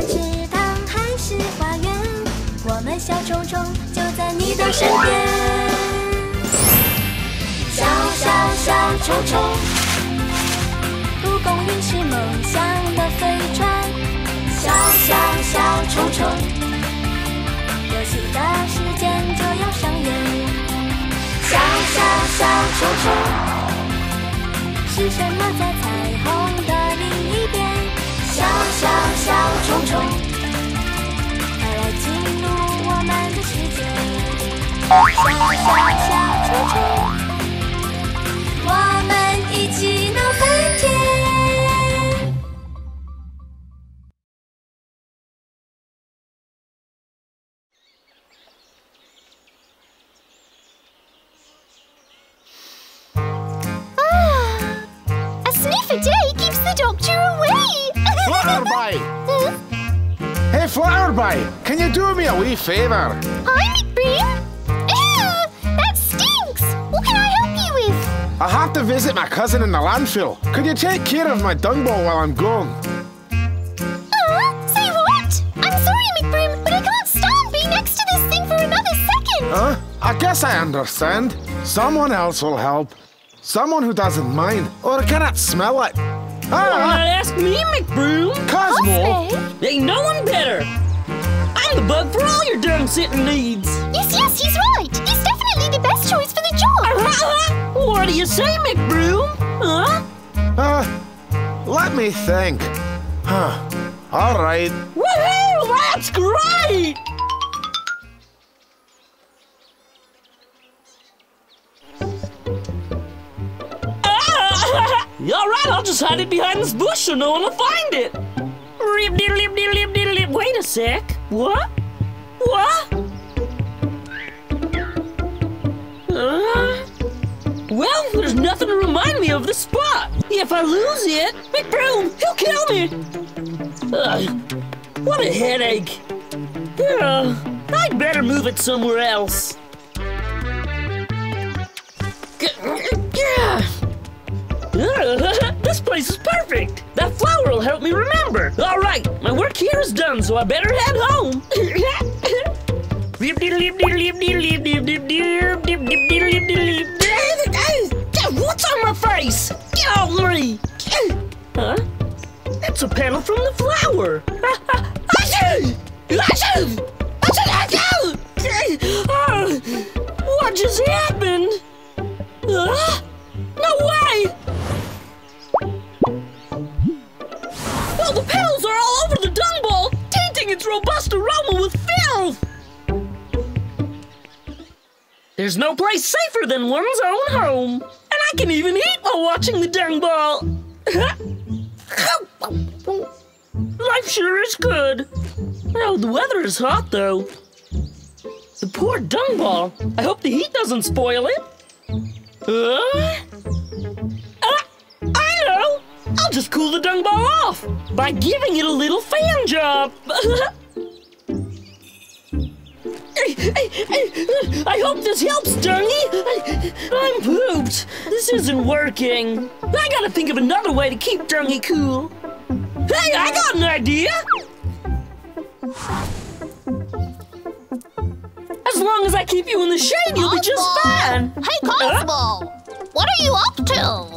池塘还是花园，我们小虫虫就在你的身边。小小小虫虫，蒲公英是梦想的飞船。小小小虫虫，游戏的时间就要上演。小小小虫虫，是什么在彩虹的？小小小虫虫，快来进入我们的世界。小小小虫虫，我们一起闹翻天。A sniff a day keeps the doctor away. Flutterby! Hey, Flutterby! Can you do me a wee favour? Hi, McBroom. Ew, that stinks. What can I help you with? I have to visit my cousin in the landfill. Could you take care of my dung ball while I'm gone? Uh, say what? I'm sorry, McBroom, but I can't stand being next to this thing for another second. Huh? I guess I understand. Someone else will help. Someone who doesn't mind or cannot smell it. Why not Ah, ask me, McBroom? Cosmo! Cosmo? Ain't no one better. I'm the bug for all your dung sitting needs. Yes, yes, he's right. He's definitely the best choice for the job. what do you say, McBroom? Huh? Uh, let me think. Huh. All right. Woohoo! That's great! All right, I'll just hide it behind this bush so no one will find it. Wait a sec. What? What? Uh, well, there's nothing to remind me of the spot. If I lose it, McBroom, he'll kill me. What a headache. Ugh, I'd better move it somewhere else. this place is perfect. That flower will help me remember. All right, my work here is done, so I better head home. What's on my face? Get off me! Huh? It's a panel from the flower. What just happened? Huh? There's no place safer than one's own home. And I can even eat while watching the dung ball. Life sure is good. Oh, the weather is hot though. The poor dung ball. I hope the heat doesn't spoil it. Uh? Ah, I know. I'll just cool the dung ball off by giving it a little fan job. I hope this helps, Dungy. I'm pooped. This isn't working. I gotta think of another way to keep Dungy cool. Hey, I got an idea. As long as I keep you in the shade, you'll be just fine. Hey, Cosmo. What are you up to?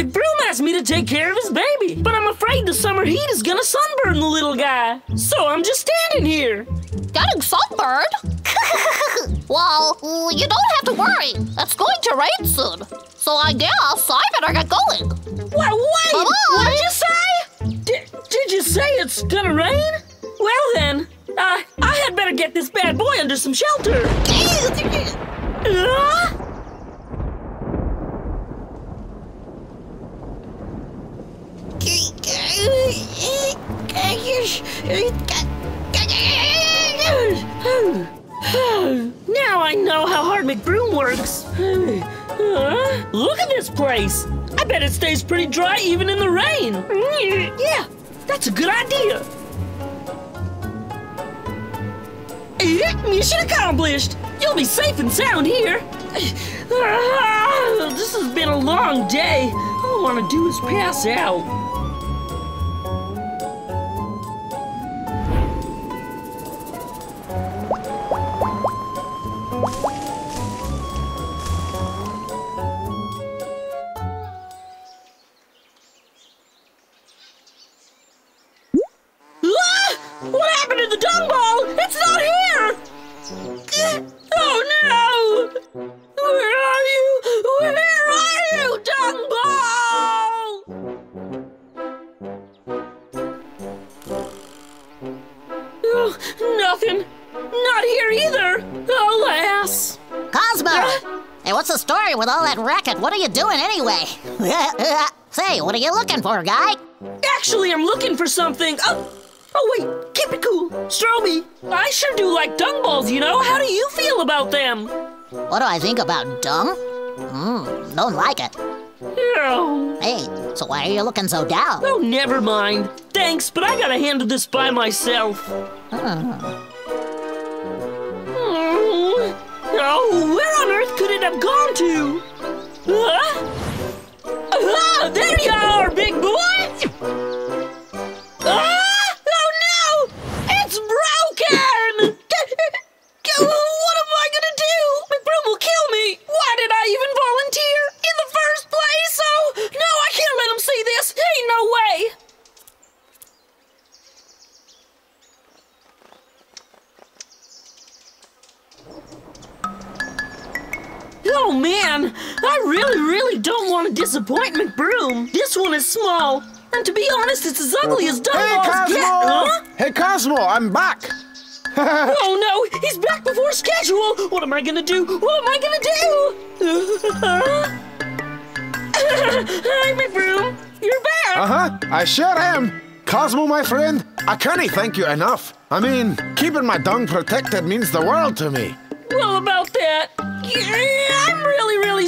McBroom asked me to take care of his baby, but I'm afraid the summer heat is gonna sunburn the little guy. So I'm just standing here. Getting sunburned? well, you don't have to worry. It's going to rain soon. So I guess I better get going. Wait, wait! Bye-bye. What'd you say? Did, did you say it's gonna rain? Well then, uh, I had better get this bad boy under some shelter. Uh? McBroom works. Uh, look at this place. I bet it stays pretty dry even in the rain. Yeah, that's a good idea. Mission accomplished! You'll be safe and sound here. Ah, this has been a long day. All I want to do is pass out. What happened to the dung ball? It's not here! Oh no! Where are you? Where are you, dung ball? Oh, nothing. Not here either. Alas. Cosmo! Hey, what's the story with all that racket? What are you doing anyway? Say, what are you looking for, guy? Actually, I'm looking for something. Oh, oh wait, keep it cool. Stroby, I sure do like dung balls, you know? How do you feel about them? What do I think about dung? Hmm, don't like it. Oh, Hey, so why are you looking so down? oh, never mind. Thanks, but I gotta handle this by myself. Hmm. Oh, where on earth could it have gone to? Huh? Ah, there you are, Oh man, I really, really don't want to disappoint McBroom. This one is small, and to be honest, it's as ugly as Hey, Cosmo! get. Huh? Hey, Cosmo, I'm back. Oh no, he's back before schedule. What am I gonna do? What am I gonna do? Hi, McBroom. You're back. Uh huh. I sure am. Cosmo, my friend, I can't thank you enough. I mean, keeping my dung protected means the world to me. Well, about that, yeah, I'm really, really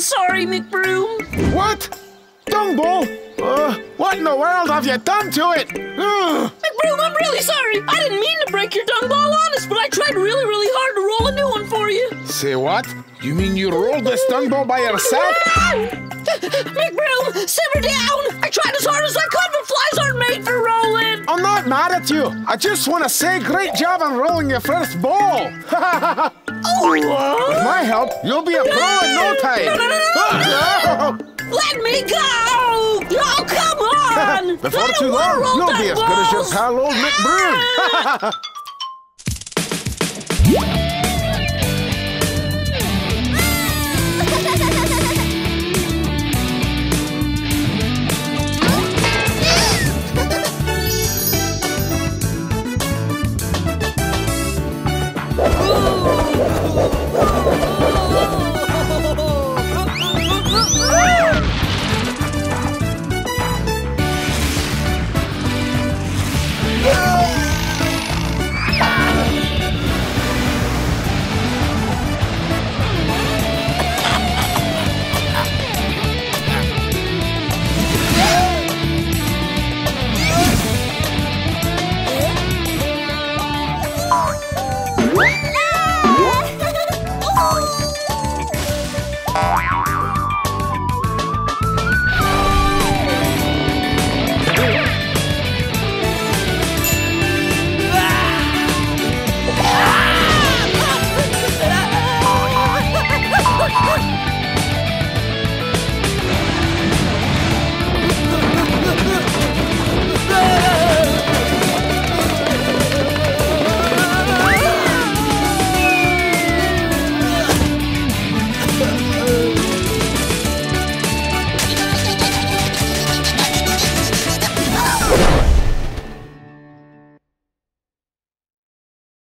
sorry, McBroom. What? Dung ball? Uh, what in the world have you done to it? Ugh. McBroom, I'm really sorry. I didn't mean to break your dung ball, honest, but I tried really, really hard to roll a new one for you. Say what? You mean you rolled this dung ball by yourself? McBroom, simmer down! I tried as hard as I could, but flies aren't made for rolling! I'm not mad at you. I just want to say great job on rolling your first ball. With my help, you'll be a pro in no time. No, let me go! Oh, come on! Before too long, you'll be as good as your pal old McBroom.